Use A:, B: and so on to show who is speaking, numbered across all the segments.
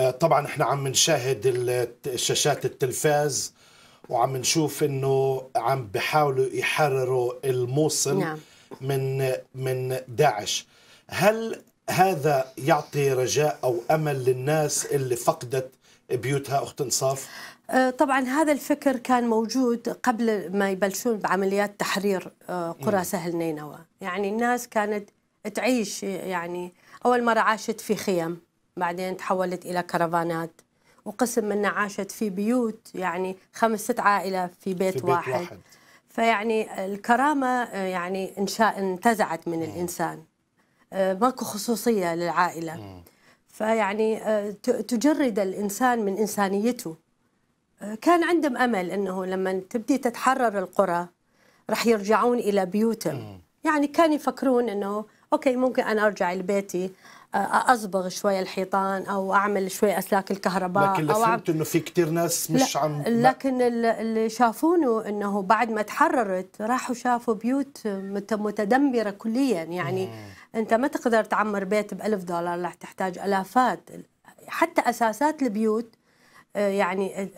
A: آه، طبعا إحنا عم نشاهد ال- شاشات التلفاز وعم نشوف إنه عم بيحاولوا يحرروا الموصل
B: نعم.
A: من من داعش. هل هذا يعطي رجاء أو أمل للناس اللي فقدت بيوتها أخت إنصاف؟
B: آه، طبعا هذا الفكر كان موجود قبل ما يبلشون بعمليات تحرير آه، قرى سهل نينوى. يعني الناس كانت تعيش يعني أول مرة عاشت في خيم. بعدين تحولت إلى كرفانات. وقسم منها عاشت في بيوت يعني خمس ست عائلة في بيت,
A: في بيت
B: واحد.
A: واحد.
B: فيعني الكرامة يعني إنشاء انتزعت من الإنسان. آه، ماكو خصوصية للعائلة. فيعني آه، تجرد الإنسان من إنسانيته. آه، كان عندهم أمل أنه لما تبدي تتحرر القرى رح يرجعون إلى بيوتهم. يعني كانوا يفكرون أنه أوكي ممكن أنا أرجع لبيتي آه، أصبغ شوية الحيطان أو أعمل شوية أسلاك الكهرباء
A: لكن اللي فهمت إنه في كتير ناس مش
B: لا.
A: عم
B: لكن ال- اللي شافونه إنه بعد ما تحررت راحوا شافوا بيوت مت- متدمرة كليا. يعني أنت ما تقدر تعمر بيت بألف دولار رح تحتاج آلافات. حتى أساسات البيوت آه، يعني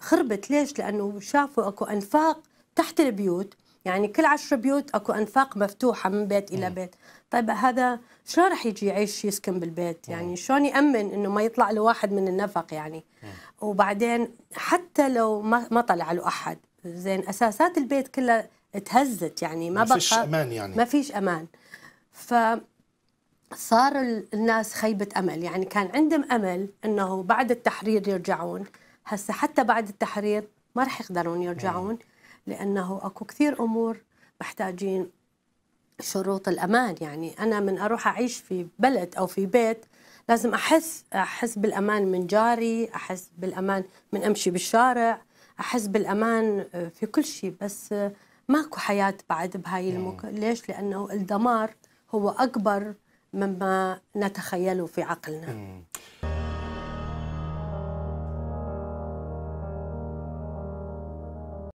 B: خربت. ليش؟ لأنه شافوا أكو أنفاق تحت البيوت. يعني كل عشر بيوت أكو أنفاق مفتوحة من بيت إلى بيت، طيب هذا شلون رح يجي يعيش يسكن بالبيت؟ يعني شلون يأمن إنه ما يطلع له واحد من النفق يعني؟ وبعدين حتى لو ما ما طلع له أحد، زين أساسات البيت كلها تهزت يعني ما,
A: ما فيش أمان يعني.
B: ما فيش أمان. ف صار ال- الناس خيبة أمل يعني كان عندهم أمل أنه بعد التحرير يرجعون هسه حتى بعد التحرير ما رح يقدرون يرجعون لأنه أكو كثير أمور محتاجين شروط الأمان. يعني أنا من أروح أعيش في بلد أو في بيت لازم أحس أحس بالأمان من جاري أحس بالأمان من أمشي بالشارع أحس بالأمان في كل شيء. بس ماكو حياة بعد بهاي المك... ليش؟ لأنه الدمار هو أكبر مما نتخيله في عقلنا.